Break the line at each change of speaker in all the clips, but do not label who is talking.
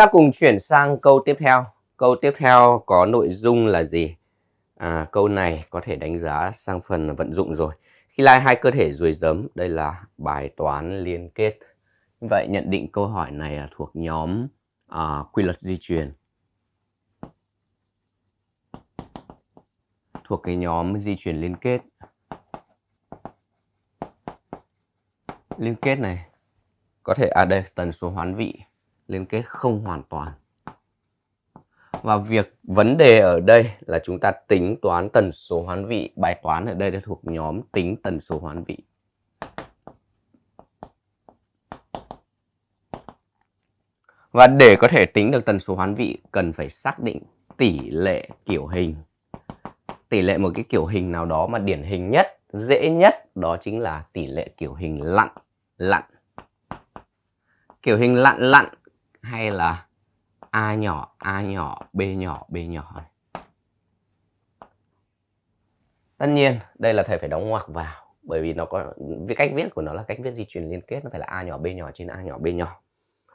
ta cùng chuyển sang câu tiếp theo. Câu tiếp theo có nội dung là gì? À, câu này có thể đánh giá sang phần vận dụng rồi. Khi lai hai cơ thể ruồi giấm, đây là bài toán liên kết. Vậy nhận định câu hỏi này là thuộc nhóm à, quy luật di truyền. Thuộc cái nhóm di truyền liên kết. Liên kết này có thể à đây tần số hoán vị liên kết không hoàn toàn. Và việc vấn đề ở đây là chúng ta tính toán tần số hoán vị. Bài toán ở đây đã thuộc nhóm tính tần số hoán vị. Và để có thể tính được tần số hoán vị cần phải xác định tỷ lệ kiểu hình. Tỷ lệ một cái kiểu hình nào đó mà điển hình nhất, dễ nhất đó chính là tỷ lệ kiểu hình lặn, lặn. Kiểu hình lặn lặn hay là A nhỏ, A nhỏ, B nhỏ, B nhỏ. Tất nhiên, đây là thầy phải đóng ngoặc vào bởi vì nó có cái cách viết của nó là cách viết di chuyển liên kết nó phải là A nhỏ B nhỏ trên A nhỏ B nhỏ.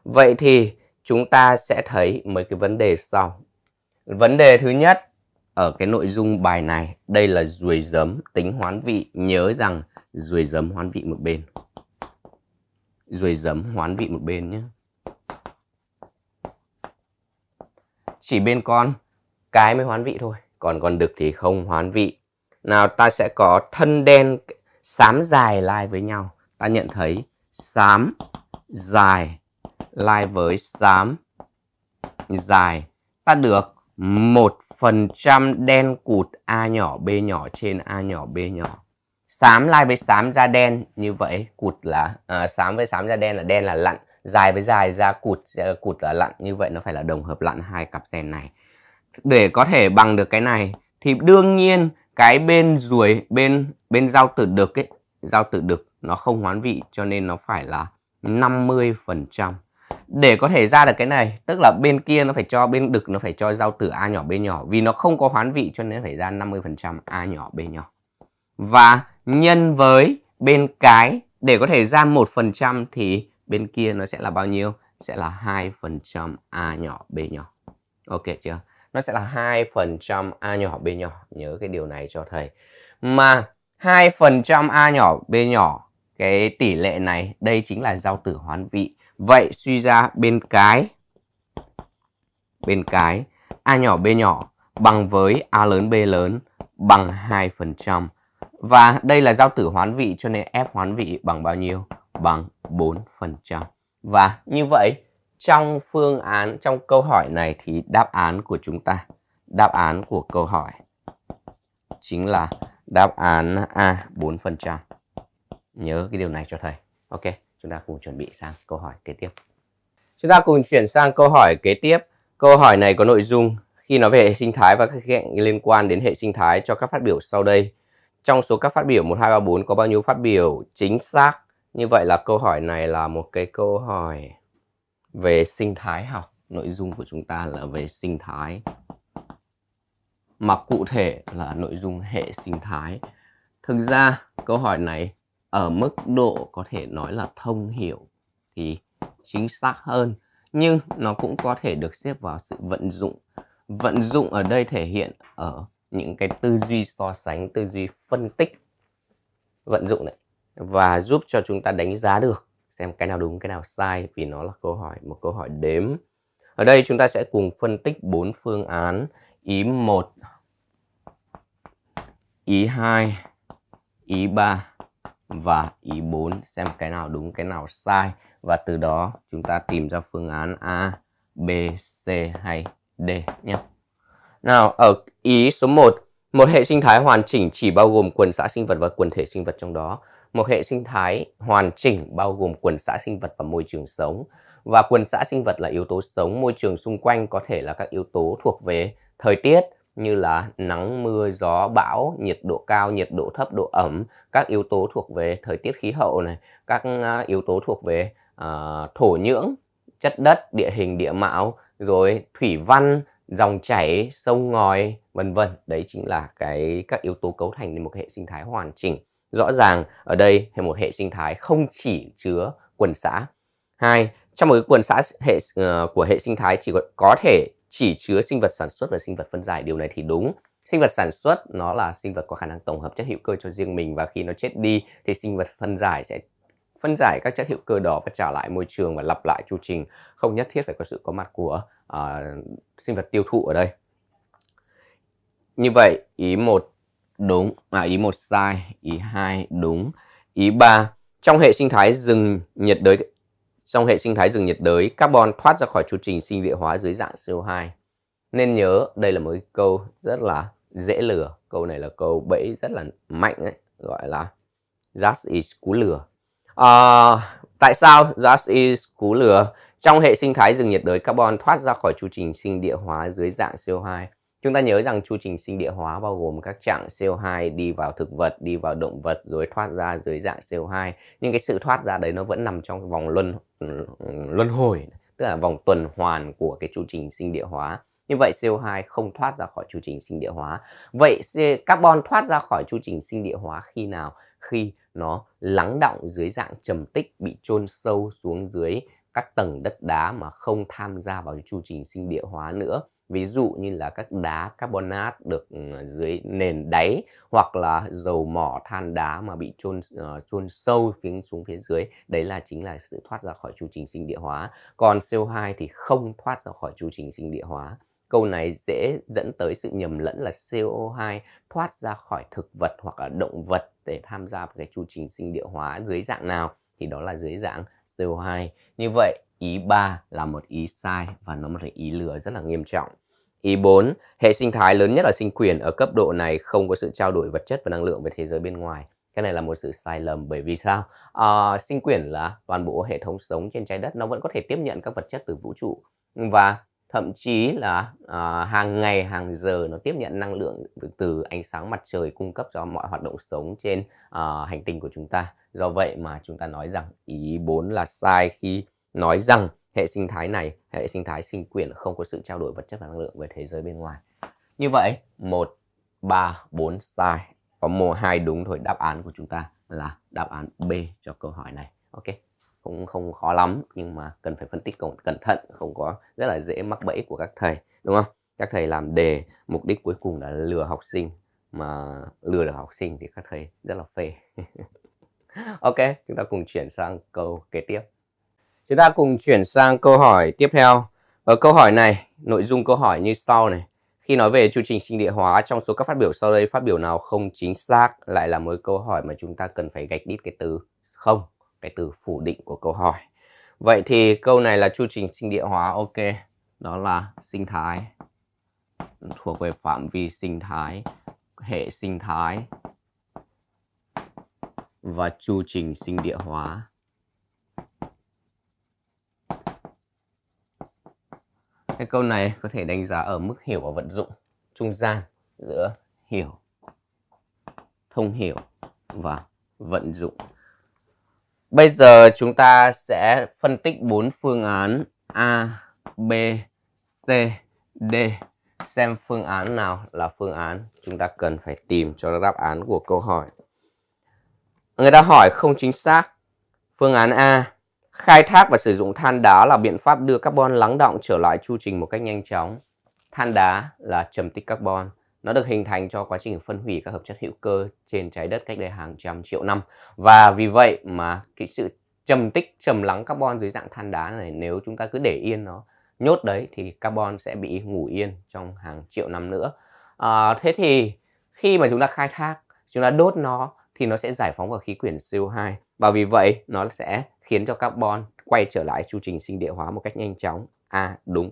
Vậy thì chúng ta sẽ thấy mấy cái vấn đề sau. Vấn đề thứ nhất ở cái nội dung bài này, đây là ruồi giấm tính hoán vị, nhớ rằng ruồi giấm hoán vị một bên. Ruồi giấm hoán vị một bên nhé. Chỉ bên con cái mới hoán vị thôi. Còn con đực thì không hoán vị. Nào ta sẽ có thân đen xám dài lai với nhau. Ta nhận thấy xám dài lai với xám dài. Ta được một phần trăm đen cụt A nhỏ B nhỏ trên A nhỏ B nhỏ. Xám lai với xám da đen như vậy. Cụt là à, xám với xám da đen là đen là lặn dài với dài ra cụt cụt là lặn, như vậy nó phải là đồng hợp lặn hai cặp rèn này. Để có thể bằng được cái này thì đương nhiên cái bên ruồi, bên bên giao tử đực ấy giao tử đực nó không hoán vị cho nên nó phải là 50% để có thể ra được cái này, tức là bên kia nó phải cho, bên đực nó phải cho giao tử A nhỏ B nhỏ, vì nó không có hoán vị cho nên phải ra 50% A nhỏ B nhỏ. Và nhân với bên cái, để có thể ra 1% thì bên kia nó sẽ là bao nhiêu? Sẽ là 2% A nhỏ B nhỏ. Ok chưa? Nó sẽ là 2% A nhỏ B nhỏ. Nhớ cái điều này cho thầy. Mà 2% A nhỏ B nhỏ, cái tỷ lệ này, đây chính là giao tử hoán vị. Vậy suy ra bên cái, bên cái A nhỏ B nhỏ bằng với A lớn B lớn bằng 2%. Và đây là giao tử hoán vị cho nên F hoán vị bằng bao nhiêu? Bằng 4%. Và như vậy, trong phương án, trong câu hỏi này thì đáp án của chúng ta, đáp án của câu hỏi chính là đáp án A 4%. Nhớ cái điều này cho thầy. Ok, chúng ta cùng chuẩn bị sang câu hỏi kế tiếp. Chúng ta cùng chuyển sang câu hỏi kế tiếp. Câu hỏi này có nội dung khi nói về hệ sinh thái và các khía cạnh liên quan đến hệ sinh thái cho các phát biểu sau đây. Trong số các phát biểu 1, 2, 3, 4 có bao nhiêu phát biểu chính xác như vậy là câu hỏi này là một cái câu hỏi về sinh thái học. Nội dung của chúng ta là về sinh thái. Mà cụ thể là nội dung hệ sinh thái. Thực ra câu hỏi này ở mức độ có thể nói là thông hiểu thì chính xác hơn. Nhưng nó cũng có thể được xếp vào sự vận dụng. Vận dụng ở đây thể hiện ở những cái tư duy so sánh, tư duy phân tích vận dụng này và giúp cho chúng ta đánh giá được xem cái nào đúng cái nào sai vì nó là câu hỏi một câu hỏi đếm. Ở đây chúng ta sẽ cùng phân tích bốn phương án ý 1 ý 2 ý 3 và ý 4 xem cái nào đúng cái nào sai và từ đó chúng ta tìm ra phương án A, B, C hay D nhé. Nào ở ý số 1 một hệ sinh thái hoàn chỉnh chỉ bao gồm quần xã sinh vật và quần thể sinh vật trong đó một hệ sinh thái hoàn chỉnh bao gồm quần xã sinh vật và môi trường sống. Và quần xã sinh vật là yếu tố sống, môi trường xung quanh có thể là các yếu tố thuộc về thời tiết như là nắng, mưa, gió, bão, nhiệt độ cao, nhiệt độ thấp, độ ẩm, các yếu tố thuộc về thời tiết khí hậu này, các à, yếu tố thuộc về uh, thổ nhưỡng, chất đất, địa hình, địa mạo, rồi thủy văn, dòng chảy, sông ngòi, vân vân. Đấy chính là cái các yếu tố cấu thành nên một hệ sinh thái hoàn chỉnh. Rõ ràng ở đây hay một hệ sinh thái không chỉ chứa quần xã. Hai, trong một cái quần xã hệ uh, của hệ sinh thái chỉ có, có thể chỉ chứa sinh vật sản xuất và sinh vật phân giải. Điều này thì đúng. Sinh vật sản xuất nó là sinh vật có khả năng tổng hợp chất hữu cơ cho riêng mình và khi nó chết đi thì sinh vật phân giải sẽ phân giải các chất hữu cơ đó và trả lại môi trường và lặp lại chu trình. Không nhất thiết phải có sự có mặt của uh, sinh vật tiêu thụ ở đây. Như vậy ý một đúng. À ý một sai ý hai đúng. Ý ba trong hệ sinh thái rừng nhiệt đới trong hệ sinh thái rừng nhiệt đới carbon thoát ra khỏi chu trình sinh địa hóa dưới dạng CO2 nên nhớ đây là một câu rất là dễ lừa. Câu này là câu bẫy rất là mạnh đấy gọi là just is cú lừa à, tại sao just is cú lừa trong hệ sinh thái rừng nhiệt đới carbon thoát ra khỏi chu trình sinh địa hóa dưới dạng CO2 Chúng ta nhớ rằng chu trình sinh địa hóa bao gồm các trạng CO2 đi vào thực vật, đi vào động vật rồi thoát ra dưới dạng CO2. Nhưng cái sự thoát ra đấy nó vẫn nằm trong vòng luân luân hồi, tức là vòng tuần hoàn của cái chu trình sinh địa hóa. Như vậy CO2 không thoát ra khỏi chu trình sinh địa hóa. Vậy carbon thoát ra khỏi chu trình sinh địa hóa khi nào? Khi nó lắng động dưới dạng trầm tích bị chôn sâu xuống dưới các tầng đất đá mà không tham gia vào chu trình sinh địa hóa nữa ví dụ như là các đá carbonat được ừ, dưới nền đáy hoặc là dầu mỏ than đá mà bị chôn uh, chôn sâu phía xuống phía dưới đấy là chính là sự thoát ra khỏi chu trình sinh địa hóa. Còn CO2 thì không thoát ra khỏi chu trình sinh địa hóa. Câu này dễ dẫn tới sự nhầm lẫn là CO2 thoát ra khỏi thực vật hoặc là động vật để tham gia vào cái chu trình sinh địa hóa dưới dạng nào thì đó là dưới dạng CO2 như vậy Ý 3 là một ý sai và nó một cái ý lừa rất là nghiêm trọng. Ý 4, hệ sinh thái lớn nhất là sinh quyền ở cấp độ này không có sự trao đổi vật chất và năng lượng với thế giới bên ngoài. Cái này là một sự sai lầm bởi vì sao? À, sinh quyền là toàn bộ hệ thống sống trên trái đất nó vẫn có thể tiếp nhận các vật chất từ vũ trụ và thậm chí là à, hàng ngày hàng giờ nó tiếp nhận năng lượng từ ánh sáng mặt trời cung cấp cho mọi hoạt động sống trên à, hành tinh của chúng ta. Do vậy mà chúng ta nói rằng ý 4 là sai khi nói rằng hệ sinh thái này, hệ sinh thái sinh quyền không có sự trao đổi vật chất và năng lượng với thế giới bên ngoài. Như vậy, 1, 3, 4 sai. Có một hai đúng thôi, đáp án của chúng ta là đáp án B cho câu hỏi này. Ok, cũng không khó lắm nhưng mà cần phải phân tích cẩn thận, không có rất là dễ mắc bẫy của các thầy, đúng không? Các thầy làm đề, mục đích cuối cùng là lừa học sinh mà lừa được học sinh thì các thầy rất là phê. ok, chúng ta cùng chuyển sang câu kế tiếp. Chúng ta cùng chuyển sang câu hỏi tiếp theo. Ở câu hỏi này, nội dung câu hỏi như sau này. Khi nói về chu trình sinh địa hóa trong số các phát biểu sau đây, phát biểu nào không chính xác lại là một câu hỏi mà chúng ta cần phải gạch đít cái từ không, cái từ phủ định của câu hỏi. Vậy thì câu này là chu trình sinh địa hóa, ok. Đó là sinh thái, thuộc về phạm vi sinh thái, hệ sinh thái và chu trình sinh địa hóa. Cái câu này có thể đánh giá ở mức hiểu và vận dụng trung gian giữa hiểu, thông hiểu và vận dụng. Bây giờ chúng ta sẽ phân tích bốn phương án A, B, C, D xem phương án nào là phương án chúng ta cần phải tìm cho đáp án của câu hỏi. Người ta hỏi không chính xác. Phương án A Khai thác và sử dụng than đá là biện pháp đưa carbon lắng động trở lại chu trình một cách nhanh chóng. Than đá là trầm tích carbon. Nó được hình thành cho quá trình phân hủy các hợp chất hữu cơ trên trái đất cách đây hàng trăm triệu năm. Và vì vậy mà cái sự trầm tích trầm lắng carbon dưới dạng than đá này nếu chúng ta cứ để yên nó nhốt đấy thì carbon sẽ bị ngủ yên trong hàng triệu năm nữa. À, thế thì khi mà chúng ta khai thác, chúng ta đốt nó thì nó sẽ giải phóng vào khí quyển CO2 và vì vậy nó sẽ khiến cho carbon quay trở lại chu trình sinh địa hóa một cách nhanh chóng. A. Đúng.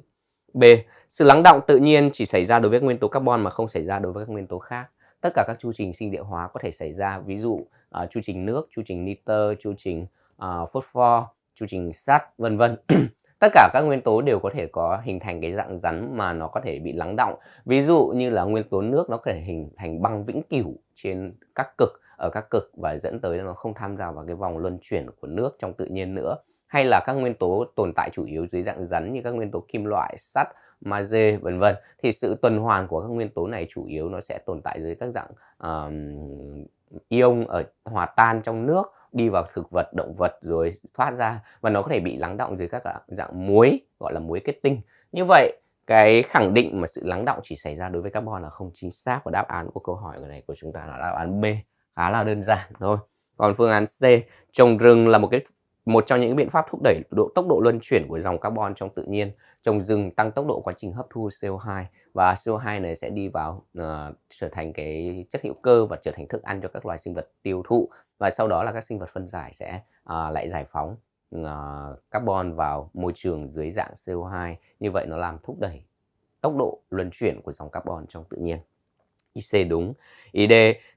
B. Sự lắng động tự nhiên chỉ xảy ra đối với nguyên tố carbon mà không xảy ra đối với các nguyên tố khác. Tất cả các chu trình sinh địa hóa có thể xảy ra, ví dụ uh, chu trình nước, chu trình nitơ, chu trình uh, phosphor, chu trình sắt, vân vân. Tất cả các nguyên tố đều có thể có hình thành cái dạng rắn mà nó có thể bị lắng động. Ví dụ như là nguyên tố nước nó có thể hình thành băng vĩnh cửu trên các cực ở các cực và dẫn tới nó không tham gia vào cái vòng luân chuyển của nước trong tự nhiên nữa hay là các nguyên tố tồn tại chủ yếu dưới dạng rắn như các nguyên tố kim loại, sắt, magie vân vân. Thì sự tuần hoàn của các nguyên tố này chủ yếu nó sẽ tồn tại dưới các dạng um, ion ở hòa tan trong nước đi vào thực vật động vật rồi thoát ra và nó có thể bị lắng động dưới các dạng muối gọi là muối kết tinh. Như vậy cái khẳng định mà sự lắng động chỉ xảy ra đối với carbon là không chính xác và đáp án của câu hỏi này của chúng ta là đáp án B khá là đơn giản thôi. Còn phương án C trồng rừng là một cái một trong những biện pháp thúc đẩy độ tốc độ luân chuyển của dòng carbon trong tự nhiên trồng rừng tăng tốc độ quá trình hấp thu CO2 và CO2 này sẽ đi vào uh, trở thành cái chất hữu cơ và trở thành thức ăn cho các loài sinh vật tiêu thụ. Và sau đó là các sinh vật phân giải sẽ uh, lại giải phóng uh, carbon vào môi trường dưới dạng CO2 như vậy nó làm thúc đẩy tốc độ luân chuyển của dòng carbon trong tự nhiên. IC đúng. ID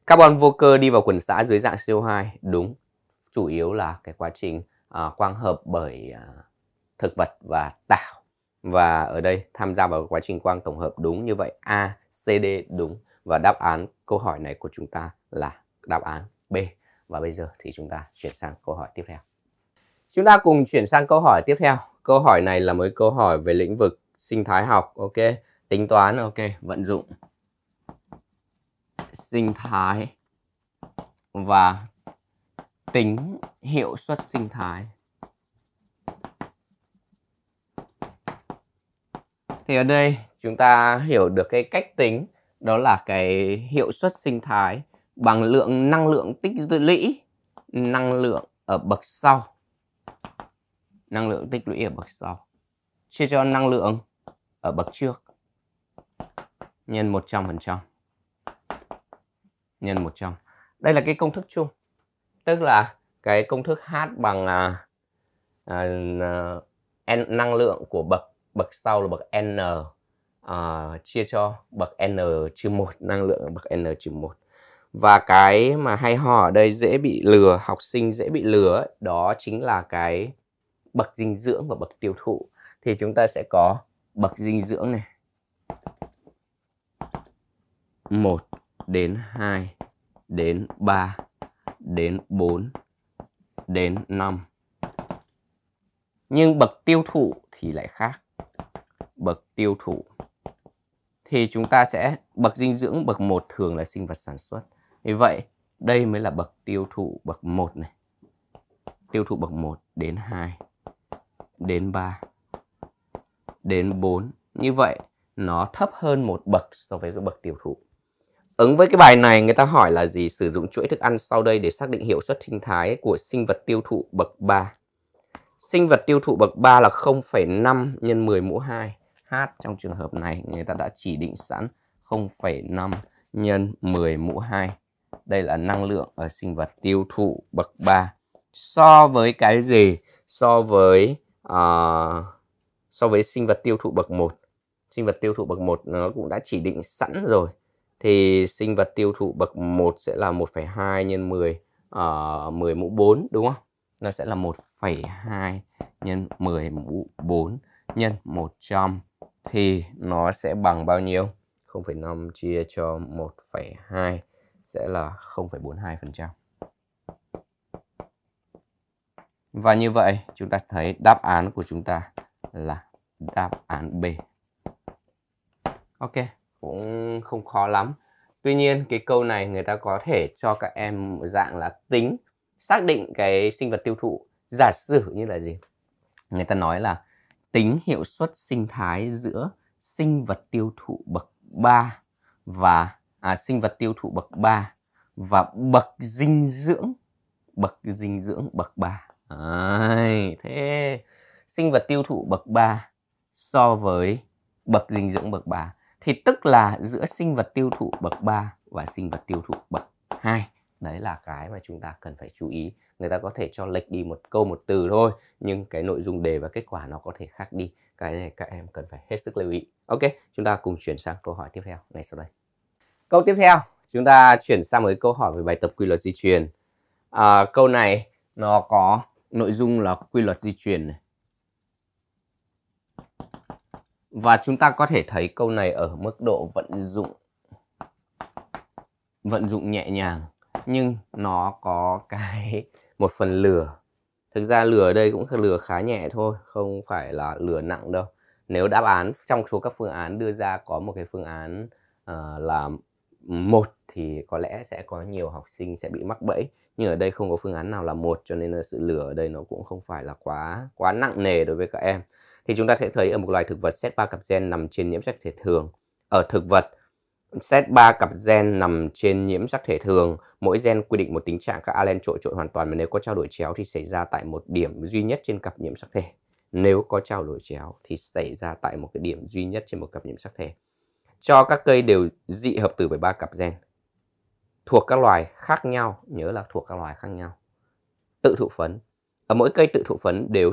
carbon vô cơ đi vào quần xã dưới dạng CO2 đúng. Chủ yếu là cái quá trình à, quang hợp bởi à, thực vật và tảo. Và ở đây tham gia vào quá trình quang tổng hợp đúng như vậy A, C, D đúng. Và đáp án câu hỏi này của chúng ta là đáp án B. Và bây giờ thì chúng ta chuyển sang câu hỏi tiếp theo. Chúng ta cùng chuyển sang câu hỏi tiếp theo. Câu hỏi này là một câu hỏi về lĩnh vực sinh thái học ok? Tính toán ok vận dụng sinh thái và tính hiệu suất sinh thái. Thì ở đây chúng ta hiểu được cái cách tính, đó là cái hiệu suất sinh thái bằng lượng năng lượng tích lũy, năng lượng ở bậc sau. Năng lượng tích lũy ở bậc sau. Chia cho năng lượng ở bậc trước. Nhân 100% nhân 100 đây là cái công thức chung tức là cái công thức H bằng à, à, à n, năng lượng của bậc bậc sau là bậc n uh, chia cho bậc n trừ một năng lượng bậc n trừ một. Và cái mà hay ho ở đây dễ bị lừa học sinh dễ bị lừa ấy, đó chính là cái bậc dinh dưỡng và bậc tiêu thụ. Thì chúng ta sẽ có bậc dinh dưỡng này. 1 đến 2 đến 3 đến 4 đến 5 nhưng bậc tiêu thụ thì lại khác bậc tiêu thụ thì chúng ta sẽ bậc dinh dưỡng bậc 1 thường là sinh vật sản xuất. Vì vậy, đây mới là bậc tiêu thụ bậc 1 này. Tiêu thụ bậc 1 đến 2 đến 3 đến 4. Như vậy, nó thấp hơn một bậc so với cái bậc tiêu thụ. Ứng với cái bài này người ta hỏi là gì? Sử dụng chuỗi thức ăn sau đây để xác định hiệu suất sinh thái của sinh vật tiêu thụ bậc 3. Sinh vật tiêu thụ bậc 3 là 0,5 nhân 10 mũ 2 H trong trường hợp này người ta đã chỉ định sẵn 0,5 nhân 10 mũ 2. Đây là năng lượng ở sinh vật tiêu thụ bậc 3. So với cái gì? So với uh, so với sinh vật tiêu thụ bậc 1. Sinh vật tiêu thụ bậc 1 nó cũng đã chỉ định sẵn rồi. Thì sinh vật tiêu thụ bậc 1 sẽ là 1,2 nhân 10 uh, 10 mũ 4 đúng không? Nó sẽ là 1,2 nhân 10 mũ 4 nhân 100 thì nó sẽ bằng bao nhiêu? 0,5 chia cho 1,2 sẽ là 0,42%. Và như vậy chúng ta thấy đáp án của chúng ta là đáp án B. Ok, cũng không khó lắm. Tuy nhiên cái câu này người ta có thể cho các em dạng là tính xác định cái sinh vật tiêu thụ giả sử như là gì? Người ta nói là tính hiệu suất sinh thái giữa sinh vật tiêu thụ bậc 3 và à, sinh vật tiêu thụ bậc 3 và bậc dinh dưỡng bậc dinh dưỡng bậc 3. à, thế sinh vật tiêu thụ bậc 3 so với bậc dinh dưỡng bậc 3 thì tức là giữa sinh vật tiêu thụ bậc 3 và sinh vật tiêu thụ bậc 2. Đấy là cái mà chúng ta cần phải chú ý. Người ta có thể cho lệch đi một câu một từ thôi nhưng cái nội dung đề và kết quả nó có thể khác đi. Cái này các em cần phải hết sức lưu ý. Ok chúng ta cùng chuyển sang câu hỏi tiếp theo ngay sau đây. Câu tiếp theo chúng ta chuyển sang một câu hỏi về bài tập quy luật di truyền. À, câu này nó có nội dung là quy luật di truyền này. Và chúng ta có thể thấy câu này ở mức độ vận dụng vận dụng nhẹ nhàng nhưng nó có cái một phần lừa. Thực ra lừa ở đây cũng lừa khá nhẹ thôi không phải là lừa nặng đâu. Nếu đáp án trong số các phương án đưa ra có một cái phương án uh, là một thì có lẽ sẽ có nhiều học sinh sẽ bị mắc bẫy, nhưng ở đây không có phương án nào là một, cho nên là sự lửa ở đây nó cũng không phải là quá quá nặng nề đối với các em. Thì chúng ta sẽ thấy ở một loài thực vật set ba cặp gen nằm trên nhiễm sắc thể thường. Ở thực vật set ba cặp gen nằm trên nhiễm sắc thể thường, mỗi gen quy định một tình trạng các alen trội trội hoàn toàn và nếu có trao đổi chéo thì xảy ra tại một điểm duy nhất trên cặp nhiễm sắc thể. Nếu có trao đổi chéo thì xảy ra tại một cái điểm duy nhất trên một cặp nhiễm sắc thể cho các cây đều dị hợp tử với ba cặp gen. Thuộc các loài khác nhau nhớ là thuộc các loài khác nhau. Tự thụ phấn. Ở mỗi cây tự thụ phấn đều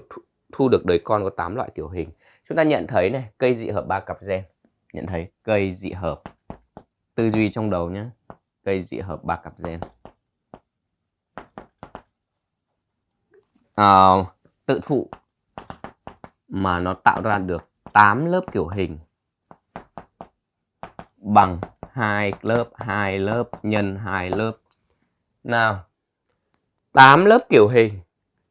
thu được đời con có 8 loại kiểu hình. Chúng ta nhận thấy này cây dị hợp ba cặp gen. Nhận thấy cây dị hợp. Tư duy trong đầu nhé. Cây dị hợp ba cặp gen. À, tự thụ mà nó tạo ra được 8 lớp kiểu hình bằng hai lớp hai lớp nhân hai lớp. Nào 8 lớp kiểu hình.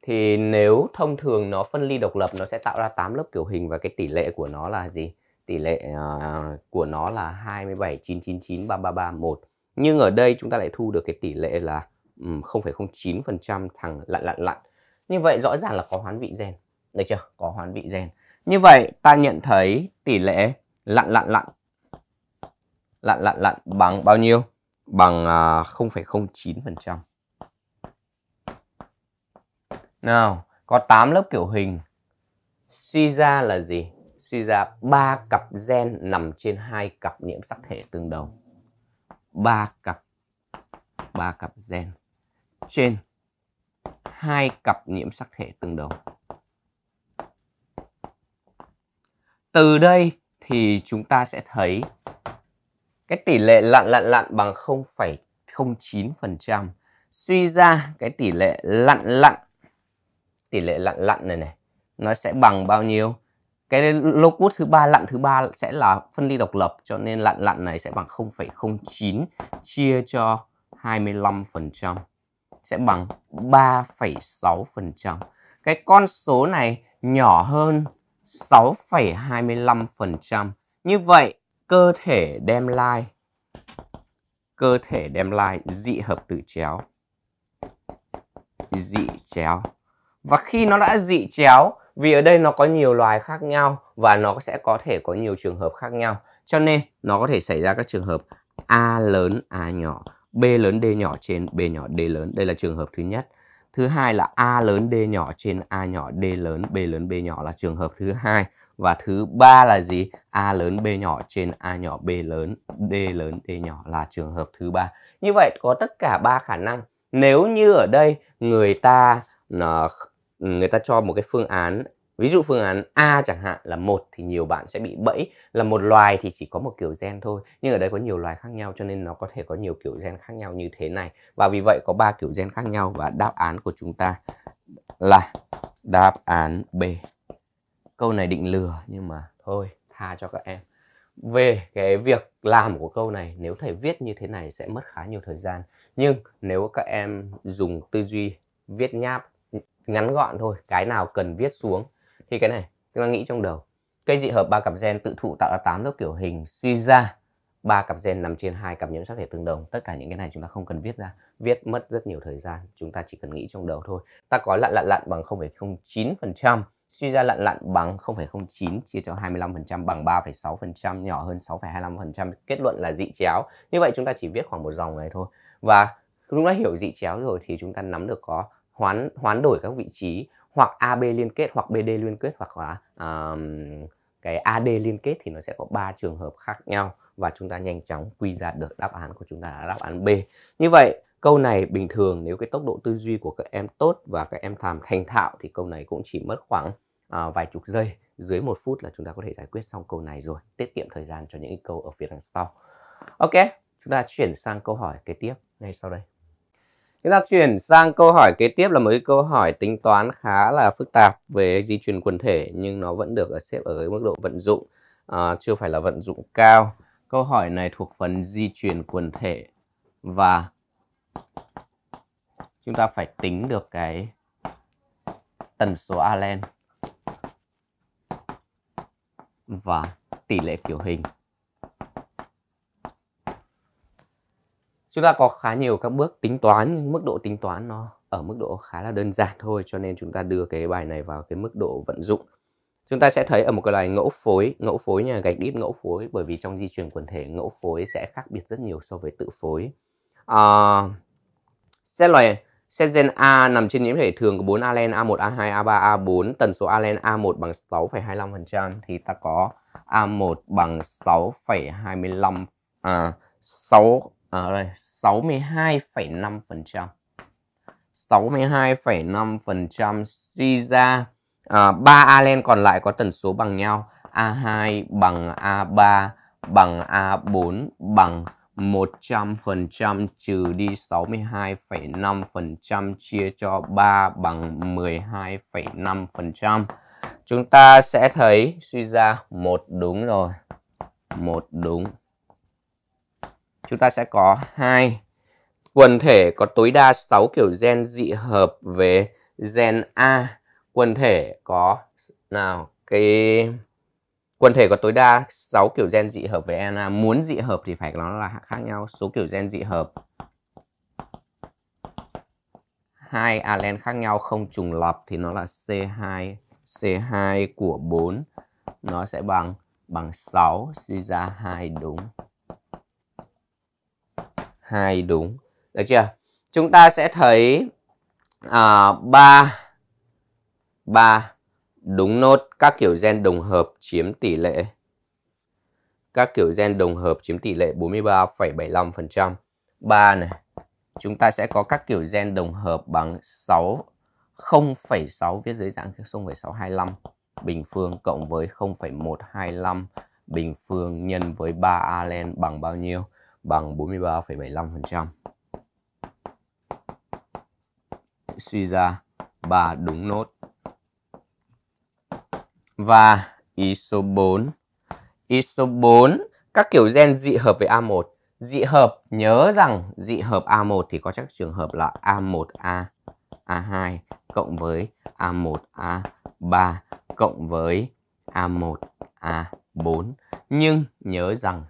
Thì nếu thông thường nó phân ly độc lập nó sẽ tạo ra 8 lớp kiểu hình và cái tỷ lệ của nó là gì? Tỷ lệ uh, của nó là 27 999 3331 nhưng ở đây chúng ta lại thu được cái tỷ lệ là um, 0,09% thằng lặn lặn lặn. Như vậy rõ ràng là có hoán vị gen. Được chưa? Có hoán vị gen. Như vậy ta nhận thấy tỷ lệ lặn lặn lặn lặn lặn lặn bằng bao nhiêu bằng à, uh, 0,09% nào có 8 lớp kiểu hình suy ra là gì suy ra ba cặp gen nằm trên hai cặp nhiễm sắc thể tương đồng. Ba cặp ba cặp gen trên hai cặp nhiễm sắc thể tương đồng. Từ đây thì chúng ta sẽ thấy cái tỷ lệ lặn lặn lặn bằng 0,09%. Suy ra cái tỷ lệ lặn lặn tỷ lệ lặn lặn này này nó sẽ bằng bao nhiêu? cái locus thứ ba lặn thứ ba sẽ là phân ly độc lập cho nên lặn lặn này sẽ bằng 0,09 chia cho 25% sẽ bằng 3,6%. Cái con số này nhỏ hơn 6,25%. Như vậy cơ thể đem lai cơ thể đem lai dị hợp tử chéo. Dị chéo. Và khi nó đã dị chéo, vì ở đây nó có nhiều loài khác nhau và nó sẽ có thể có nhiều trường hợp khác nhau, cho nên nó có thể xảy ra các trường hợp A lớn, A nhỏ, B lớn, D nhỏ trên, B nhỏ, D lớn. Đây là trường hợp thứ nhất. Thứ hai là A lớn, D nhỏ trên, A nhỏ, D lớn, B lớn, B nhỏ là trường hợp thứ hai và thứ ba là gì? A lớn, B nhỏ trên A nhỏ, B lớn, D lớn, D nhỏ là trường hợp thứ ba. Như vậy có tất cả ba khả năng. Nếu như ở đây người ta ờ, người ta cho một cái phương án, ví dụ phương án A chẳng hạn là một thì nhiều bạn sẽ bị bẫy. Là một loài thì chỉ có một kiểu gen thôi, nhưng ở đây có nhiều loài khác nhau cho nên nó có thể có nhiều kiểu gen khác nhau như thế này. Và vì vậy có ba kiểu gen khác nhau và đáp án của chúng ta là đáp án B câu này định lừa nhưng mà thôi tha cho các em. Về cái việc làm của câu này nếu thầy viết như thế này sẽ mất khá nhiều thời gian. Nhưng nếu các em dùng tư duy viết nháp ngắn gọn thôi cái nào cần viết xuống thì cái này chúng ta nghĩ trong đầu. Cây dị hợp ba cặp gen tự thụ tạo ra 8 lớp kiểu hình suy ra. Ba cặp gen nằm trên hai cặp nhiễm sắc thể tương đồng. Tất cả những cái này chúng ta không cần viết ra. Viết mất rất nhiều thời gian. Chúng ta chỉ cần nghĩ trong đầu thôi. Ta có lặn lặn lặn bằng 0,09% suy ra lặn lặn bằng 0,09 chia cho 25% bằng 3,6% nhỏ hơn 6,25% kết luận là dị chéo như vậy chúng ta chỉ viết khoảng một dòng này thôi và chúng ta hiểu dị chéo rồi thì chúng ta nắm được có hoán hoán đổi các vị trí hoặc AB liên kết hoặc BD liên kết hoặc là um, cái AD liên kết thì nó sẽ có ba trường hợp khác nhau và chúng ta nhanh chóng quy ra được đáp án của chúng ta là đáp án B. Như vậy câu này bình thường nếu cái tốc độ tư duy của các em tốt và các em làm thành thạo thì câu này cũng chỉ mất khoảng à, vài chục giây dưới một phút là chúng ta có thể giải quyết xong câu này rồi tiết kiệm thời gian cho những câu ở phía đằng sau. Ok, chúng ta chuyển sang câu hỏi kế tiếp ngay sau đây. Chúng ta chuyển sang câu hỏi kế tiếp là một câu hỏi tính toán khá là phức tạp về di truyền quần thể nhưng nó vẫn được xếp ở cái mức độ vận dụng, à, chưa phải là vận dụng cao. Câu hỏi này thuộc phần di truyền quần thể và chúng ta phải tính được cái tần số Allen và tỷ lệ kiểu hình. Chúng ta có khá nhiều các bước tính toán nhưng mức độ tính toán nó ở mức độ khá là đơn giản thôi cho nên chúng ta đưa cái bài này vào cái mức độ vận dụng. Chúng ta sẽ thấy ở một cái loài ngẫu phối, ngẫu phối nhà gạch đít ngẫu phối bởi vì trong di truyền quần thể ngẫu phối sẽ khác biệt rất nhiều so với tự phối uh, xét loài xét gen A nằm trên nhiễm thể thường của 4 alen A1, A2, A3, A4, tần số alen A1 bằng 6,25% thì ta có A1 bằng 6,25 à 6 à, đây 62,5%. 62,5% suy ra à, 3 alen còn lại có tần số bằng nhau A2 bằng A3 bằng A4 bằng 100% trừ đi 62,5% chia cho 3 bằng 12,5%. Chúng ta sẽ thấy suy ra một đúng rồi. Một đúng. Chúng ta sẽ có hai quần thể có tối đa 6 kiểu gen dị hợp về gen A. Quần thể có nào cái Quần thể có tối đa 6 kiểu gen dị hợp với NA. Muốn dị hợp thì phải nó là khác nhau. Số kiểu gen dị hợp hai allen khác nhau không trùng lập thì nó là C2 C2 của 4 nó sẽ bằng bằng 6 suy ra 2 đúng. 2 đúng. Được chưa? Chúng ta sẽ thấy à, 3 3 Đúng nốt các kiểu gen đồng hợp chiếm tỷ lệ các kiểu gen đồng hợp chiếm tỷ lệ 43,75%. 3 này. Chúng ta sẽ có các kiểu gen đồng hợp bằng 6 0,6 viết dưới dạng 0,625 bình phương cộng với 0,125 bình phương nhân với 3 allen bằng bao nhiêu? Bằng 43,75%. Suy ra 3 đúng nốt. Và ý số 4. Ý số 4, các kiểu gen dị hợp với A1. Dị hợp, nhớ rằng dị hợp A1 thì có các trường hợp là A1A, A2 cộng với A1A3 cộng với A1A4. Nhưng nhớ rằng,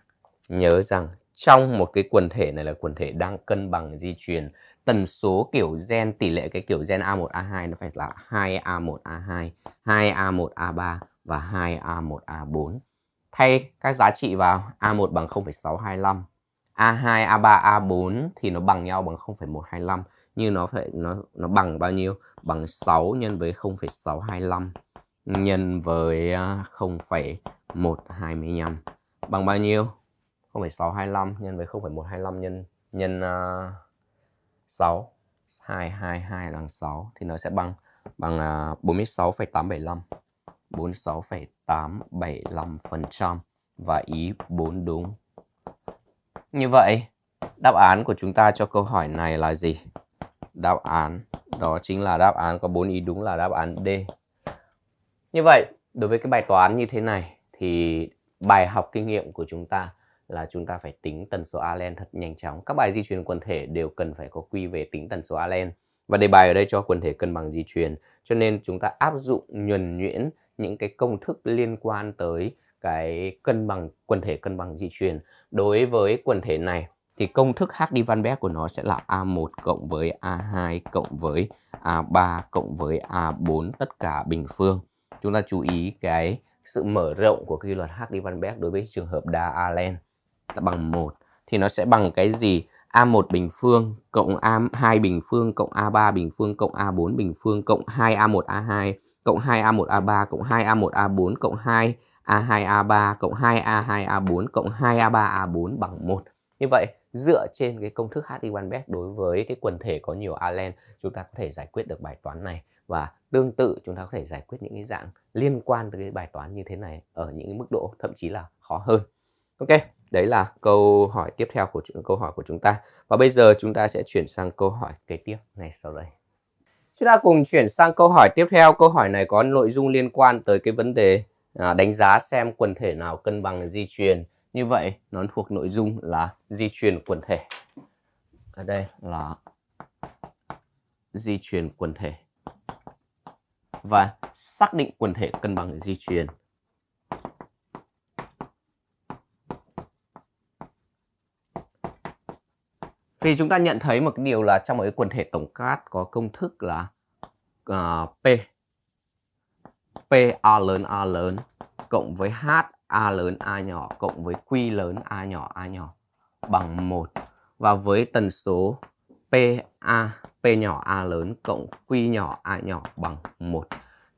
nhớ rằng trong một cái quần thể này là quần thể đang cân bằng di truyền tần số kiểu gen tỷ lệ cái kiểu gen A1 A2 nó phải là 2A1 A2, 2A1 A3 và 2A1 A4. Thay các giá trị vào A1 bằng 0,625, A2 A3 A4 thì nó bằng nhau bằng 0,125 như nó phải nó nó bằng bao nhiêu? Bằng 6 nhân với 0,625 nhân với à, 0,125 bằng bao nhiêu? 0,625 nhân với 0,125 nhân nhân uh, 6 222 bằng 6 thì nó sẽ bằng bằng à, 46,875 46,875% và ý 4 đúng. Như vậy, đáp án của chúng ta cho câu hỏi này là gì? Đáp án đó chính là đáp án có 4 ý đúng là đáp án D. Như vậy, đối với cái bài toán như thế này thì bài học kinh nghiệm của chúng ta là chúng ta phải tính tần số Allen thật nhanh chóng. Các bài di truyền quần thể đều cần phải có quy về tính tần số Allen. Và đề bài ở đây cho quần thể cân bằng di truyền. Cho nên chúng ta áp dụng nhuần nhuyễn những cái công thức liên quan tới cái cân bằng, quần thể cân bằng di truyền. Đối với quần thể này, thì công thức Hardy Van Beck của nó sẽ là A1 cộng với A2 cộng với A3 cộng với A4 tất cả bình phương. Chúng ta chú ý cái sự mở rộng của quy luật Hardy Van Beck đối với trường hợp đa Allen là bằng 1 thì nó sẽ bằng cái gì? A1 bình phương cộng A2 bình phương cộng A3 bình phương cộng A4 bình phương cộng 2A1 A2 cộng 2A1 A3 cộng 2A1 A4 cộng 2 A2 A3 cộng 2 A2 A4 cộng 2 A3 A4 bằng 1. Như vậy, dựa trên cái công thức HI1 đối với cái quần thể có nhiều allen chúng ta có thể giải quyết được bài toán này và tương tự chúng ta có thể giải quyết những cái dạng liên quan tới cái bài toán như thế này ở những cái mức độ thậm chí là khó hơn. Ok, đấy là câu hỏi tiếp theo của câu hỏi của chúng ta. Và bây giờ chúng ta sẽ chuyển sang câu hỏi kế tiếp ngay sau đây. Chúng ta cùng chuyển sang câu hỏi tiếp theo. Câu hỏi này có nội dung liên quan tới cái vấn đề à, đánh giá xem quần thể nào cân bằng di truyền. Như vậy nó thuộc nội dung là di truyền quần thể. Ở đây là di truyền quần thể. Và xác định quần thể cân bằng di truyền. Thì chúng ta nhận thấy một cái điều là trong một cái quần thể tổng quát có công thức là uh, P. P A lớn A lớn cộng với H A lớn A nhỏ cộng với Q lớn A nhỏ A nhỏ bằng 1 và với tần số PA P nhỏ A lớn cộng Q nhỏ A nhỏ bằng 1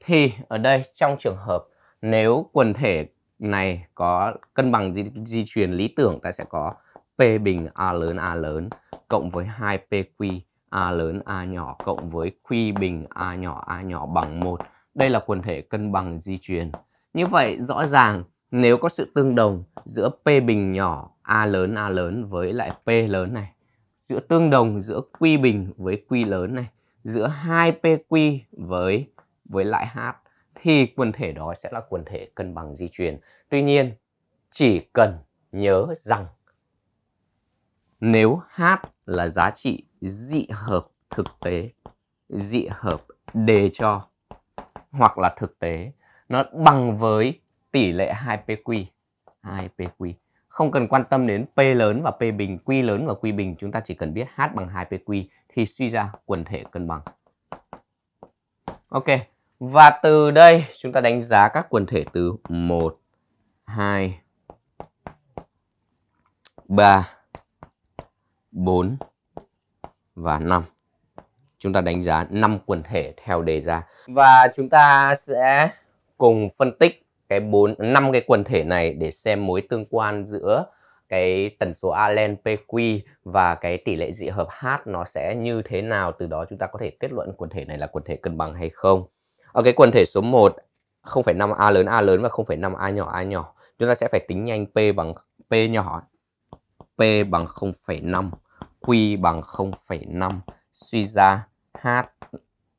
thì ở đây trong trường hợp nếu quần thể này có cân bằng di, di truyền lý tưởng ta sẽ có P bình A lớn A lớn cộng với 2PQ A lớn A nhỏ cộng với Q bình A nhỏ A nhỏ bằng 1. Đây là quần thể cân bằng di truyền. Như vậy rõ ràng nếu có sự tương đồng giữa P bình nhỏ A lớn A lớn với lại P lớn này, giữa tương đồng giữa Q bình với Q lớn này, giữa 2PQ với với lại H thì quần thể đó sẽ là quần thể cân bằng di truyền. Tuy nhiên, chỉ cần nhớ rằng nếu H là giá trị dị hợp thực tế, dị hợp đề cho hoặc là thực tế nó bằng với tỷ lệ 2PQ. 2PQ. Không cần quan tâm đến P lớn và P bình, Q lớn và Q bình, chúng ta chỉ cần biết H bằng 2PQ thì suy ra quần thể cân bằng. Ok, và từ đây chúng ta đánh giá các quần thể từ 1, 2, 3, 4 và 5. Chúng ta đánh giá 5 quần thể theo đề ra. Và chúng ta sẽ cùng phân tích cái 4 5 cái quần thể này để xem mối tương quan giữa cái tần số Allen PQ và cái tỷ lệ dị hợp H nó sẽ như thế nào từ đó chúng ta có thể kết luận quần thể này là quần thể cân bằng hay không. Ở cái quần thể số 1 0,5 A lớn A lớn và 0,5 A nhỏ A nhỏ chúng ta sẽ phải tính nhanh P bằng P nhỏ P bằng 0,5 Q bằng 0,5 suy ra H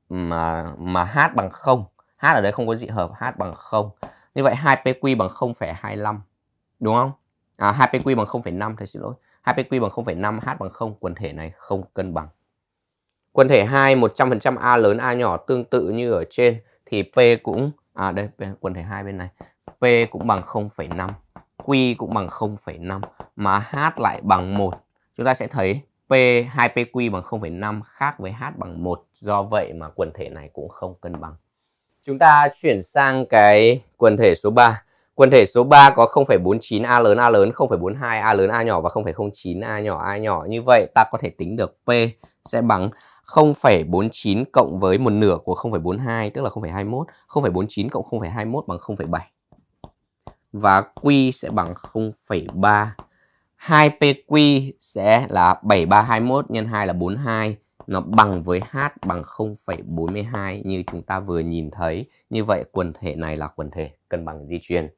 mà mà H bằng 0 H ở đây không có dị hợp H bằng 0 như vậy 2PQ bằng 0,25 đúng không? À, 2PQ bằng 0,5 thầy xin lỗi. 2PQ bằng 0,5 H bằng 0 quần thể này không cân bằng. Quần thể 2 100% A lớn A nhỏ tương tự như ở trên thì P cũng à đây quần thể 2 bên này. P cũng bằng 0,5, Q cũng bằng 0,5 mà H lại bằng 1. Chúng ta sẽ thấy P 2PQ bằng 0,5 khác với H bằng 1. Do vậy mà quần thể này cũng không cân bằng. Chúng ta chuyển sang cái quần thể số 3. Quần thể số 3 có 0,49 A lớn A lớn, 0,42 A lớn A nhỏ và 0,09 A nhỏ A nhỏ. Như vậy ta có thể tính được P sẽ bằng 0,49 cộng với một nửa của 0,42 tức là 0,21. 0,49 cộng 0,21 bằng 0,7. Và Q sẽ bằng 0,3. 2PQ sẽ là 7321 nhân 2 là 42. Nó bằng với H bằng 0,42 như chúng ta vừa nhìn thấy. Như vậy quần thể này là quần thể cân bằng di truyền.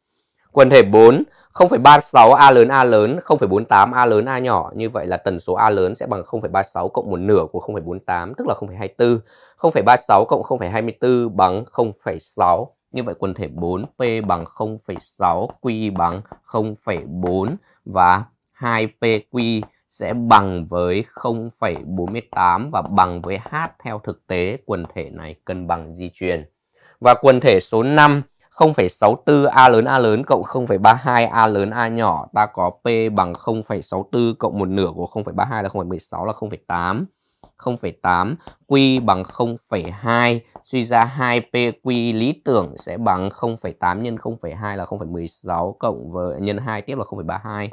Quần thể 4, 0,36 A lớn A lớn, 0,48 A lớn A nhỏ. Như vậy là tần số A lớn sẽ bằng 0,36 cộng một nửa của 0,48, tức là 0,24. 0,36 cộng 0,24 bằng 0,6. Như vậy quần thể 4, P bằng 0,6, Q bằng 0,4 và 2PQ sẽ bằng với 0,48 và bằng với H theo thực tế quần thể này cân bằng di truyền. Và quần thể số 5 0,64 A lớn A lớn cộng 0,32 A lớn A nhỏ ta có P bằng 0,64 cộng một nửa của 0,32 là 0,16 là 0,8 0,8 Q bằng 0,2 suy ra 2PQ lý tưởng sẽ bằng 0,8 nhân 0,2 là 0,16 cộng với nhân 2 tiếp là 0,32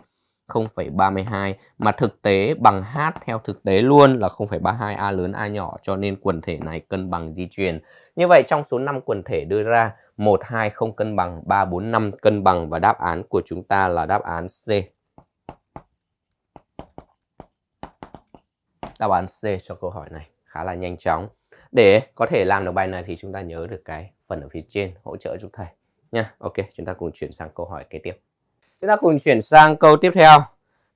0,32 mà thực tế bằng H theo thực tế luôn là 0,32 A lớn A nhỏ cho nên quần thể này cân bằng di truyền. Như vậy trong số 5 quần thể đưa ra 1, 2 không cân bằng, 3, 4, 5 cân bằng và đáp án của chúng ta là đáp án C. Đáp án C cho câu hỏi này khá là nhanh chóng. Để có thể làm được bài này thì chúng ta nhớ được cái phần ở phía trên hỗ trợ giúp thầy nha. Ok, chúng ta cùng chuyển sang câu hỏi kế tiếp. Chúng ta cùng chuyển sang câu tiếp theo.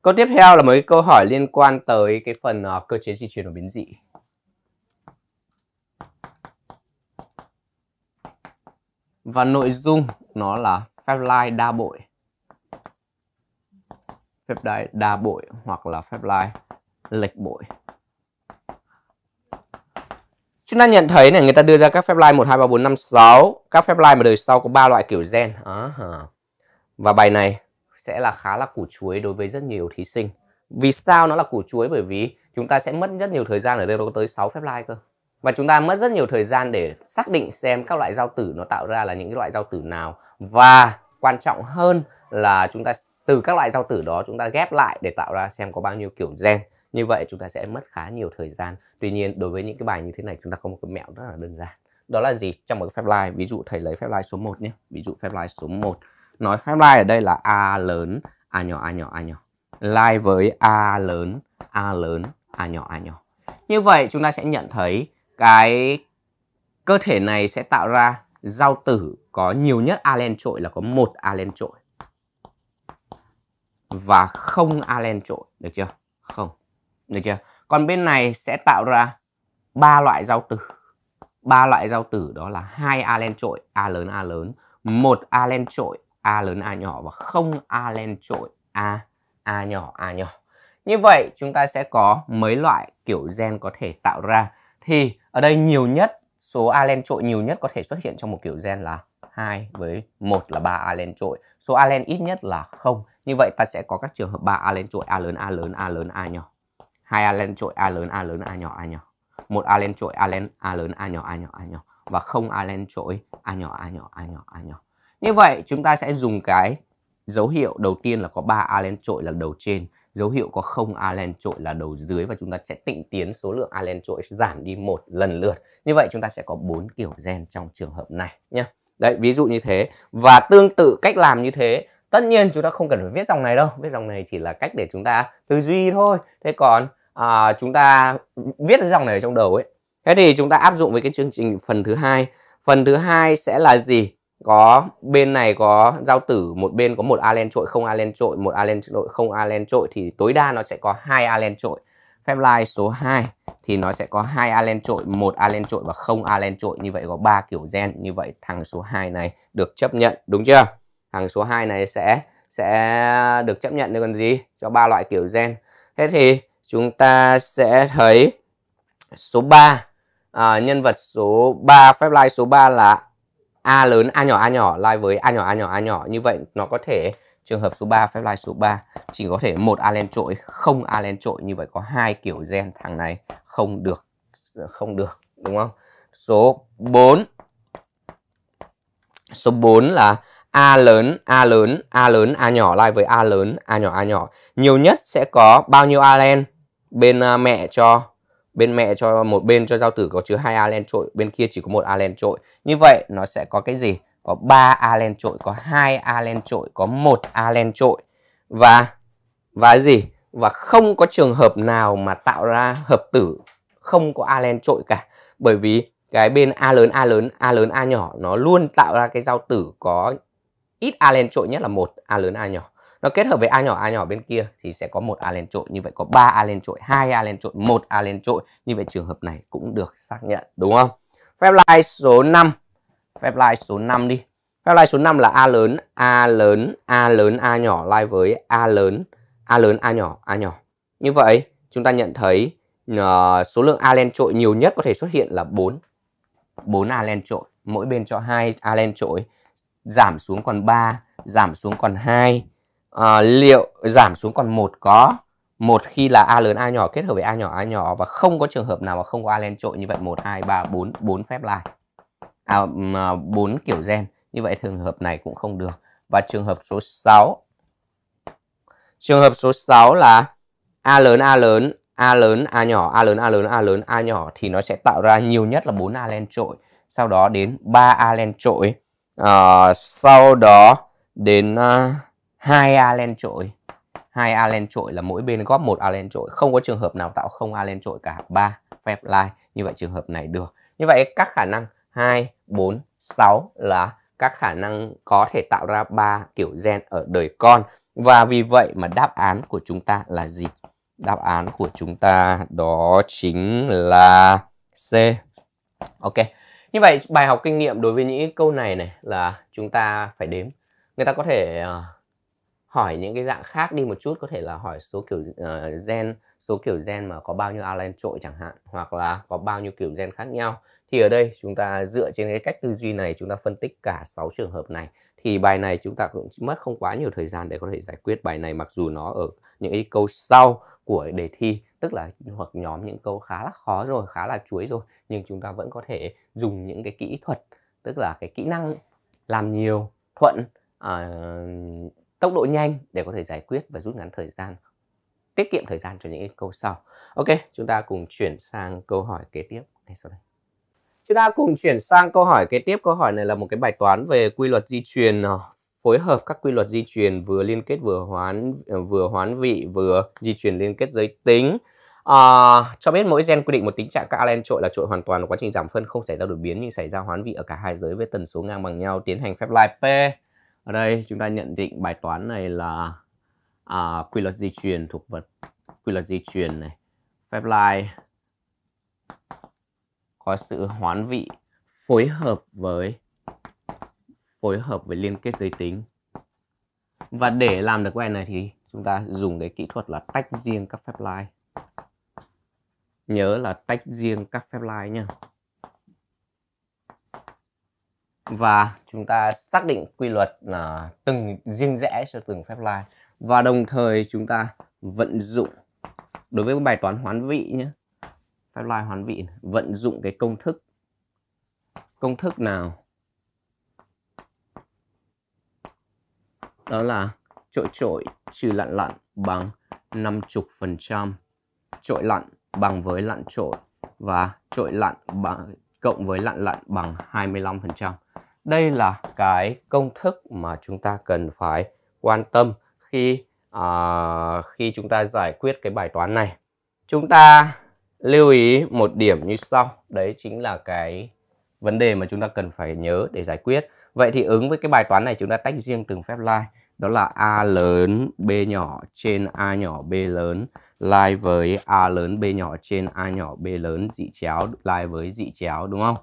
Câu tiếp theo là một câu hỏi liên quan tới cái phần uh, cơ chế di truyền của biến dị. Và nội dung nó là phép lai đa bội. Phép lai đa bội hoặc là phép lai lệch bội. Chúng ta nhận thấy này người ta đưa ra các phép lai 1 2 3 4 5 6, các phép lai mà đời sau có ba loại kiểu gen. À, và bài này sẽ là khá là củ chuối đối với rất nhiều thí sinh. Vì sao nó là củ chuối? Bởi vì chúng ta sẽ mất rất nhiều thời gian ở đây, nó có tới 6 phép like cơ. Và chúng ta mất rất nhiều thời gian để xác định xem các loại giao tử nó tạo ra là những loại giao tử nào. Và quan trọng hơn là chúng ta, từ các loại giao tử đó chúng ta ghép lại để tạo ra xem có bao nhiêu kiểu gen. Như vậy chúng ta sẽ mất khá nhiều thời gian. Tuy nhiên, đối với những cái bài như thế này, chúng ta có một cái mẹo rất là đơn giản. Đó là gì? Trong một cái phép like, ví dụ thầy lấy phép like số 1 nhé. Ví dụ phép like số 1 nói phép like ở đây là a lớn, a nhỏ a nhỏ a nhỏ. Like với a lớn a lớn, a nhỏ a nhỏ. Như vậy chúng ta sẽ nhận thấy cái cơ thể này sẽ tạo ra giao tử có nhiều nhất alen trội là có một alen trội. Và không alen trội, được chưa? Không, được chưa? Còn bên này sẽ tạo ra ba loại giao tử. Ba loại giao tử đó là hai alen trội, a lớn a lớn, một alen trội a lớn, a nhỏ và không A len trội, a a nhỏ a nhỏ như vậy, chúng ta sẽ có mấy loại kiểu gen có thể tạo ra thì ở đây nhiều nhất, số alen trội nhiều nhất có thể xuất hiện trong một kiểu gen là 2 với 1 là 3 alen trội. Số alen ít nhất là 0. Như vậy, ta sẽ có các trường hợp 3 alen trội, A lớn A lớn A lớn, A nhỏ. 2 alen trội, A lớn A lớn, A nhỏ A nhỏ. 1 alen trội alen A lớn, A nhỏ A nhỏ A nhỏ và không alen trội, A nhỏ A nhỏ A nhỏ A nhỏ. Như vậy chúng ta sẽ dùng cái dấu hiệu đầu tiên là có 3 allen trội là đầu trên dấu hiệu có không allen trội là đầu dưới và chúng ta sẽ tịnh tiến số lượng allen trội giảm đi một lần lượt. Như vậy chúng ta sẽ có bốn kiểu gen trong trường hợp này nhé. Đấy, ví dụ như thế. Và tương tự cách làm như thế, tất nhiên chúng ta không cần phải viết dòng này đâu. Viết dòng này chỉ là cách để chúng ta tư duy thôi. Thế còn à, chúng ta viết cái dòng này ở trong đầu ấy. Thế thì chúng ta áp dụng với cái chương trình phần thứ hai. Phần thứ hai sẽ là gì? Có bên này có giao tử một bên có một alen trội không alen trội một alen trội không alen trội thì tối đa nó sẽ có hai alen trội. Phép lai số 2 thì nó sẽ có hai alen trội một alen trội và không alen trội. Như vậy có ba kiểu gen như vậy thằng số 2 này được chấp nhận đúng chưa? Thằng số 2 này sẽ sẽ được chấp nhận được còn gì? Cho ba loại kiểu gen. Thế thì chúng ta sẽ thấy số 3 à, nhân vật số 3 phép lai số 3 là A lớn, A nhỏ A nhỏ like với A nhỏ A nhỏ A nhỏ. Như vậy nó có thể, trường hợp số 3 phép like số 3 chỉ có thể một A trội, không A trội. Như vậy có hai kiểu gen thằng này không được không được, đúng không? Số 4 số 4 là A lớn A lớn A lớn, A nhỏ like với A lớn, A nhỏ A nhỏ. Nhiều nhất sẽ có bao nhiêu A len bên à, mẹ cho? Bên mẹ cho, một bên cho giao tử có chứa hai alen trội, bên kia chỉ có một alen trội. Như vậy, nó sẽ có cái gì? Có 3 alen trội, có hai alen trội, có một alen trội. Và và gì? Và không có trường hợp nào mà tạo ra hợp tử không có alen trội cả. Bởi vì cái bên a lớn a lớn a lớn, a nhỏ, nó luôn tạo ra cái giao tử có ít alen trội nhất là một, a lớn, a nhỏ nó kết hợp với a nhỏ a nhỏ bên kia thì sẽ có một a len trội. Như vậy có 3 a len trội hai a len trội một a len trội. Như vậy trường hợp này cũng được xác nhận đúng không? Phép lai số 5 phép lai số 5 đi. Phép lai số 5 là a lớn a lớn a lớn a nhỏ lai với a lớn a lớn a nhỏ a nhỏ. Như vậy chúng ta nhận thấy uh, số lượng a len trội nhiều nhất có thể xuất hiện là 4 4 a len trội. Mỗi bên cho hai a len trội. Giảm xuống còn 3 giảm xuống còn 2 à, liệu giảm xuống còn một có một khi là a lớn a nhỏ kết hợp với a nhỏ a nhỏ và không có trường hợp nào mà không có a len trội như vậy một hai ba bốn bốn phép lại à, à, bốn kiểu gen như vậy trường hợp này cũng không được. Và trường hợp số 6 trường hợp số 6 là a lớn a lớn a lớn a nhỏ a lớn a lớn a lớn a nhỏ thì nó sẽ tạo ra nhiều nhất là 4 a len trội. Sau đó đến 3 a len trội. À, sau đó đến uh, hai Allen trội. Hai Allen trội là mỗi bên góp một Allen trội. Không có trường hợp nào tạo không Allen trội cả. Ba phép like như vậy trường hợp này được. Như vậy các khả năng 2 4 6 là các khả năng có thể tạo ra ba kiểu gen ở đời con. Và vì vậy mà đáp án của chúng ta là gì? Đáp án của chúng ta đó chính là C. Ok. Như vậy bài học kinh nghiệm đối với những câu này này là chúng ta phải đếm. Người ta có thể uh, hỏi những cái dạng khác đi một chút có thể là hỏi số kiểu uh, gen số kiểu gen mà có bao nhiêu alen trội chẳng hạn hoặc là có bao nhiêu kiểu gen khác nhau. Thì ở đây chúng ta dựa trên cái cách tư duy này chúng ta phân tích cả 6 trường hợp này. Thì bài này chúng ta cũng mất không quá nhiều thời gian để có thể giải quyết bài này mặc dù nó ở những cái câu sau của đề thi tức là hoặc nhóm những câu khá là khó rồi khá là chuối rồi nhưng chúng ta vẫn có thể dùng những cái kỹ thuật tức là cái kỹ năng làm nhiều thuận uh, tốc độ nhanh để có thể giải quyết và rút ngắn thời gian tiết kiệm thời gian cho những câu sau. Ok chúng ta cùng chuyển sang câu hỏi kế tiếp ngay sau đây. Chúng ta cùng chuyển sang câu hỏi kế tiếp. Câu hỏi này là một cái bài toán về quy luật di truyền ờ, phối hợp các quy luật di truyền vừa liên kết vừa hoán ờ, vừa hoán vị vừa di truyền liên kết giới tính. À, cho biết mỗi gen quy định một tính trạng các alen trội là trội hoàn toàn quá trình giảm phân không xảy ra đột biến nhưng xảy ra hoán vị ở cả hai giới với tần số ngang bằng nhau tiến hành phép lai P ở đây chúng ta nhận định bài toán này là à, quy luật di truyền thuộc vật quy luật di truyền này phép lai có sự hoán vị phối hợp với phối hợp với liên kết giới tính. Và để làm được cái này thì chúng ta dùng cái kỹ thuật là tách riêng các phép lai. Nhớ là tách riêng các phép lai nhé. Và chúng ta xác định quy luật là từng riêng rẽ cho từng phép lai. Và đồng thời chúng ta vận dụng đối với bài toán hoán vị nhé. Phép lai hoán vị vận dụng cái công thức công thức nào đó là trội trội trừ lặn lặn bằng 50%, trội lặn bằng với lặn trội và trội lặn bằng cộng với lặn lặn bằng 25%. Đây là cái công thức mà chúng ta cần phải quan tâm khi à, khi chúng ta giải quyết cái bài toán này. Chúng ta lưu ý một điểm như sau, đấy chính là cái vấn đề mà chúng ta cần phải nhớ để giải quyết. Vậy thì ứng với cái bài toán này chúng ta tách riêng từng phép lai đó là A lớn B nhỏ trên A nhỏ B lớn lai với A lớn B nhỏ trên A nhỏ B lớn dị chéo lai với dị chéo đúng không?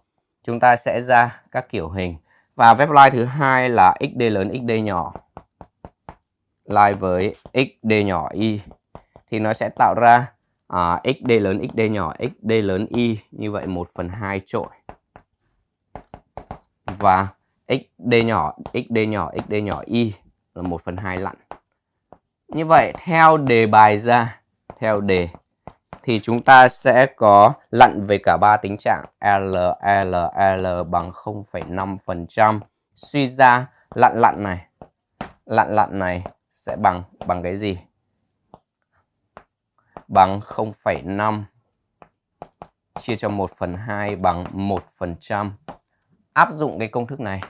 Chúng ta sẽ ra các kiểu hình. Và phép lai thứ hai là xd lớn xd nhỏ lai với xd nhỏ y thì nó sẽ tạo ra à, xd lớn xd nhỏ xd lớn y như vậy 1 phần 2 trội và xd nhỏ xd nhỏ xd nhỏ y là 1 phần 2 lặn. Như vậy theo đề bài ra, theo đề thì chúng ta sẽ có lặn về cả ba tính trạng L, L, L bằng 0,5%. Suy ra lặn lặn này, lặn lặn này sẽ bằng bằng cái gì? Bằng 0,5 chia cho 1 phần 2 bằng 1%. Áp dụng cái công thức này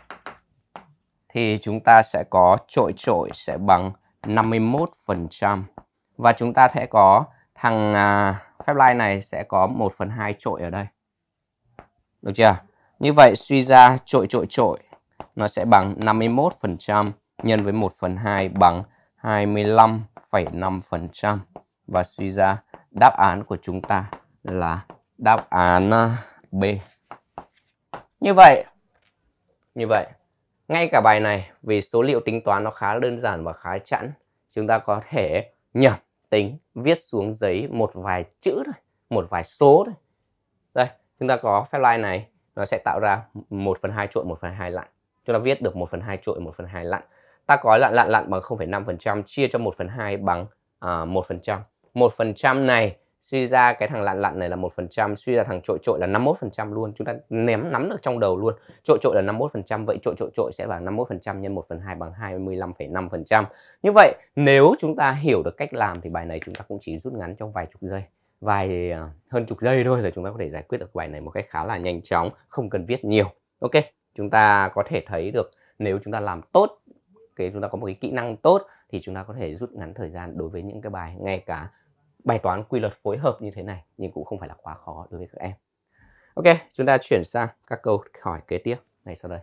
thì chúng ta sẽ có trội trội sẽ bằng 51% và chúng ta sẽ có thằng à, phép lai này sẽ có 1 phần 2 trội ở đây. Được chưa? Như vậy suy ra trội trội trội nó sẽ bằng 51% nhân với 1 phần 2 bằng 25,5% và suy ra đáp án của chúng ta là đáp án à, B. Như vậy, như vậy ngay cả bài này vì số liệu tính toán nó khá đơn giản và khá chẵn, chúng ta có thể nhập tính viết xuống giấy một vài chữ thôi, một vài số thôi. Đây, chúng ta có phép line này nó sẽ tạo ra 1 phần 2 trội 1 phần 2 lặn. Chúng ta viết được 1 phần 2 trội 1 phần 2 lặn. Ta có lặn lặn lặn bằng 0,5% chia cho 1 phần 2 bằng à, 1%. 1% này suy ra cái thằng lặn lặn này là một phần trăm suy ra thằng trội trội là 51 phần trăm luôn. Chúng ta ném nắm được trong đầu luôn. Trội trội là 51 phần trăm vậy trội trội trội sẽ là 51 phần trăm nhân 1 phần 2 bằng 25,5 phần trăm. Như vậy nếu chúng ta hiểu được cách làm thì bài này chúng ta cũng chỉ rút ngắn trong vài chục giây. Vài à, hơn chục giây thôi là chúng ta có thể giải quyết được bài này một cách khá là nhanh chóng không cần viết nhiều. Ok chúng ta có thể thấy được nếu chúng ta làm tốt cái chúng ta có một cái kỹ năng tốt thì chúng ta có thể rút ngắn thời gian đối với những cái bài ngay cả bài toán quy luật phối hợp như thế này nhưng cũng không phải là quá khó đối với các em. Ok, chúng ta chuyển sang các câu hỏi kế tiếp này sau đây.